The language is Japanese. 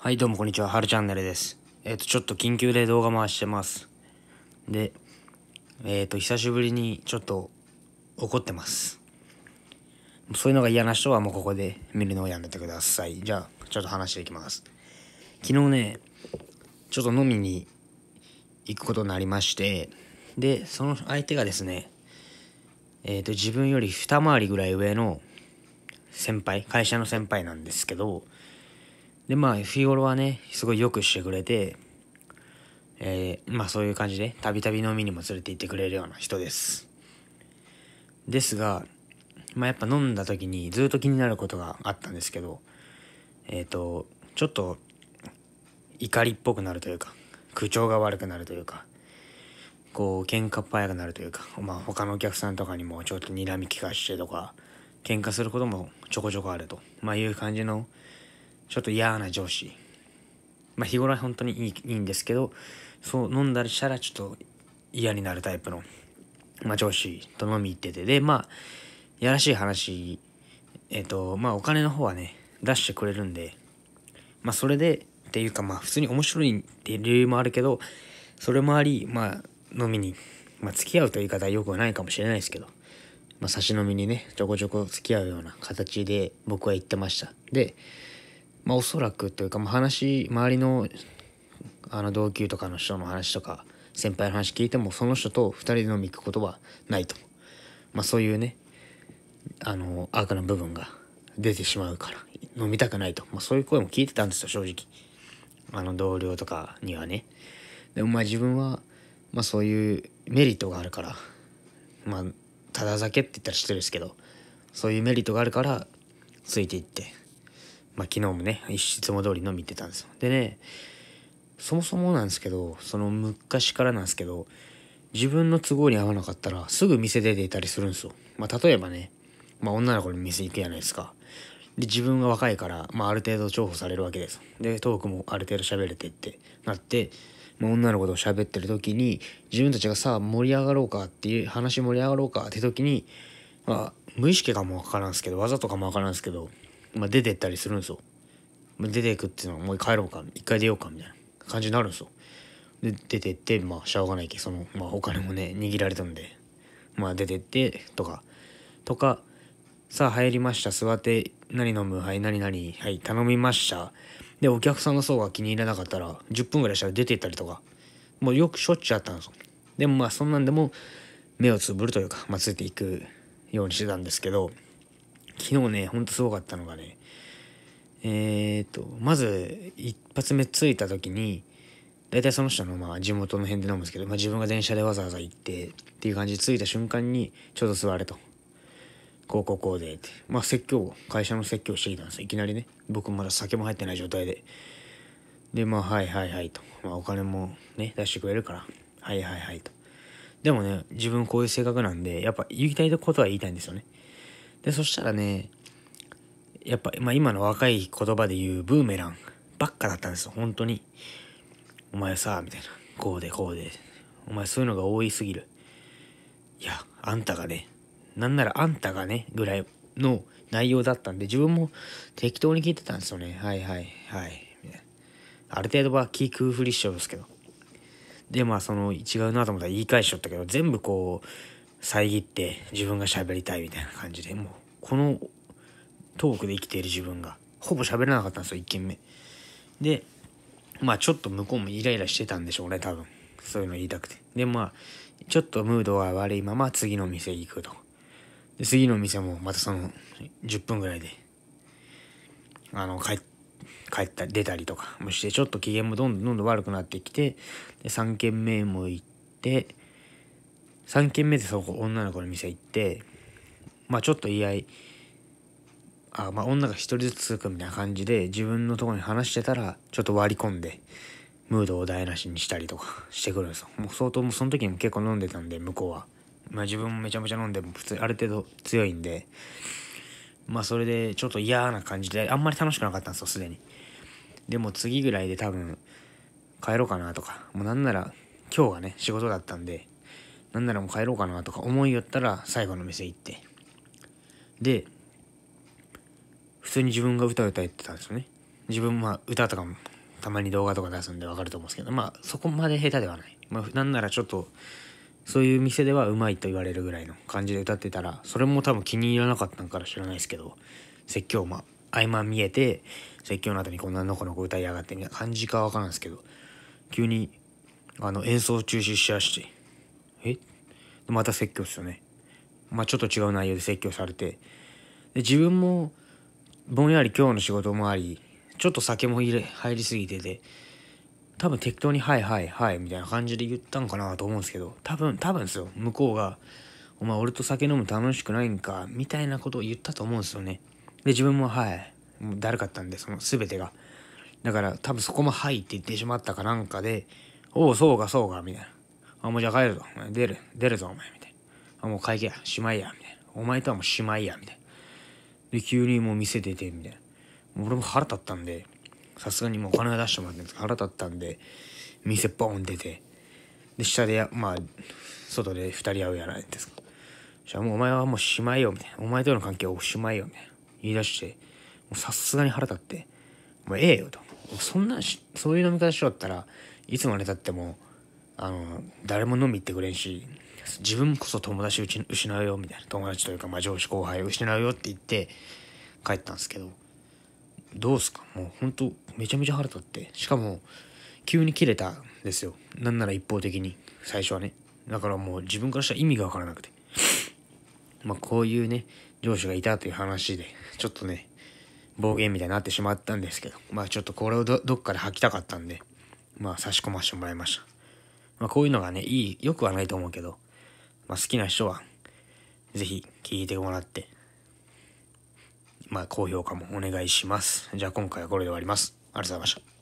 はい、どうもこんにちは。はるチャンネルです。えっ、と、ちょっと緊急で動画回してます。で、えっ、と、久しぶりにちょっと怒ってます。そういうのが嫌な人はもうここで見るのをやめてください。じゃあ、ちょっと話していきます。昨日ね、ちょっと飲みに行くことになりまして、で、その相手がですね、えっ、と、自分より二回りぐらい上の先輩、会社の先輩なんですけど、でまあ日頃はねすごいよくしてくれてえーまあそういう感じでたびたび飲みにも連れて行ってくれるような人です。ですがまあやっぱ飲んだ時にずっと気になることがあったんですけどえっ、とちょっと怒りっぽくなるというか口調が悪くなるというかこう喧嘩っ早くなるというかまあ他のお客さんとかにもちょっと睨み利かしてとか喧嘩することもちょこちょこあるとまあいう感じのちょっと嫌な上司。まあ日頃は本当にいいいいんですけど、そう飲んだりしたらちょっと嫌になるタイプの、まあ上司と飲み行ってて、で、まあ、やらしい話、えっ、と、まあお金の方はね、出してくれるんで、まあそれで、っていうかまあ普通に面白いっていう理由もあるけど、それもあり、まあ飲みに、まあ付き合うという言い方はよくはないかもしれないですけど、まあ差し飲みにね、ちょこちょこ付き合うような形で僕は言ってました。で、まあおそらくというか、まあ、話周りのあの同級とかの人の話とか先輩の話聞いてもその人と2人で飲み行くことはないと。まあそういうねあの悪な部分が出てしまうから飲みたくないと、まあ、そういう声も聞いてたんですよ正直。あの同僚とかにはね。でもまあ自分はまあそういうメリットがあるからまあただ酒って言ったら失礼ですけどそういうメリットがあるからついていって。まあ、昨日もねいつも通り飲みてたんですよ。でねそもそもなんですけどその昔からなんですけど自分の都合に合わなかったらすぐ店出ていたりするんですよ、まあ、例えばね、まあ、女の子に店行くじゃないですか。で自分が若いから、まあ、ある程度重宝されるわけですでトークもある程度喋れてってなって、まあ、女の子と喋ってる時に自分たちがさ盛り上がろうかっていう話盛り上がろうかって時にまあ無意識かもわからんすけど技とかもわからんすけどまあ、出てったりするんですよ。出ていくっていうのはもう帰ろうか一回出ようかみたいな感じになるんですよ。で出てってまあしょうがないけどその、まあ、お金もね握られたんでまあ出てってとかとかさあ入りました座って何飲むはい何々はい頼みましたでお客さんの層が気に入らなかったら10分ぐらいしたら出てったりとかもうよくしょっちゅうあったんですよ。でもまあそんなんでも目をつぶるというか、まあ、ついていくようにしてたんですけど昨日ねほんとすごかったのがねえー、っとまず一発目着いた時に大体その人のまあ地元の辺で飲むんですけど、まあ、自分が電車でわざわざ行ってっていう感じで着いた瞬間にちょうど座れと。こうこうこうでって。まあ説教会社の説教してきたんですよ。いきなりね。僕まだ酒も入ってない状態で。でまあはいはいはいと、まあ、お金もね出してくれるから。はいはいはいと。でもね自分こういう性格なんでやっぱ言いたいことは言いたいんですよね。でそしたらねやっぱ、まあ、今の若い言葉で言うブーメランばっかだったんですよ本当に。お前さみたいな。こうでこうで。お前そういうのが多いすぎる。いやあんたがねなんならあんたがねぐらいの内容だったんで自分も適当に聞いてたんですよね。はいはいはい。みたいな。ある程度は聞くふりしちゃうんですけど。でまあその違うなと思ったら言い返しちゃったけど全部こう遮って自分が喋りたいみたいな感じで。もうこのトークで生きている自分がほぼ喋らなかったんですよ1軒目。でまあちょっと向こうもイライラしてたんでしょうね多分。そういうの言いたくて。でまあちょっとムードは悪いまま次の店行くと。で次の店もまたその10分ぐらいであの帰帰った出たりとかもしてちょっと機嫌もどんどんどんどん悪くなってきてで3軒目も行って3軒目でそこ女の子の店行ってまあちょっと言い合いあまあ女が一人ずつ続くみたいな感じで自分のとこに話してたらちょっと割り込んでムードを台無しにしたりとか してくるんですよ。もう相当もうその時も結構飲んでたんで向こうは。まあ自分もめちゃめちゃ飲んでも普通ある程度強いんでまあそれでちょっと嫌な感じであんまり楽しくなかったんですよすでに。でも次ぐらいで多分帰ろうかなとかもうなんなら今日がね仕事だったんでなんならもう帰ろうかなとか思いよったら最後の店行って。で普通に自分が歌歌言ってたんですよね。自分まあ歌とかもたまに動画とか出すんでわかると思うんですけどまあそこまで下手ではない、まあ、なんならちょっとそういう店ではうまいと言われるぐらいの感じで歌ってたらそれも多分気に入らなかったんから知らないですけど説教まあ合間見えて説教の後にこんなのこのこ歌いやがってみたいな感じかわからんですけど急にあの演奏中止しやしてえ？また説教っすよね。まあちょっと違う内容で説教されて。で自分もぼんやり今日の仕事もありちょっと酒も入れ入りすぎてて多分適当に「はいはいはい」みたいな感じで言ったんかなと思うんですけど多分多分ですよ。向こうが「お前俺と酒飲む楽しくないんか」みたいなことを言ったと思うんですよね。で自分も「はい」もうだるかったんでその全てが。だから多分そこも「はい」って言ってしまったかなんかで「おおそうかそうか」みたいな「あもうじゃあ帰るぞ。出る出るぞお前」みたいな「あもう会計やしまいや」みたいな「お前とはもうしまいや」みたいな。で急にもう店出てみたいな。俺も腹立ったんでさすがにもうお金は出してもらってんですけど腹立ったんで店ボーン出て。で下でまあ外で2人会うやないですか。じゃあもうお前はもうしまいよみたいな。お前との関係はおしまいよみたいな。言い出してもうさすがに腹立ってもうええよと。そんなしそういう飲み方しよったらいつまでたってもあの誰も飲み行ってくれんし自分こそ友達失うよみたいな。友達というか、まあ、上司後輩失うよって言って帰ったんですけどどうすか？もうほんとめちゃめちゃ腹立って。しかも急に切れたんですよ。なんなら一方的に最初はね。だからもう自分からしたら意味が分からなくて。まあこういうね上司がいたという話でちょっとね暴言みたいになってしまったんですけどまあちょっとこれをどどっかで吐きたかったんでまあ差し込ませてもらいました。まあこういうのがねいい良くはないと思うけどまあ好きな人はぜひ聞いてもらってまあ高評価もお願いします。じゃあ今回はこれで終わります。ありがとうございました。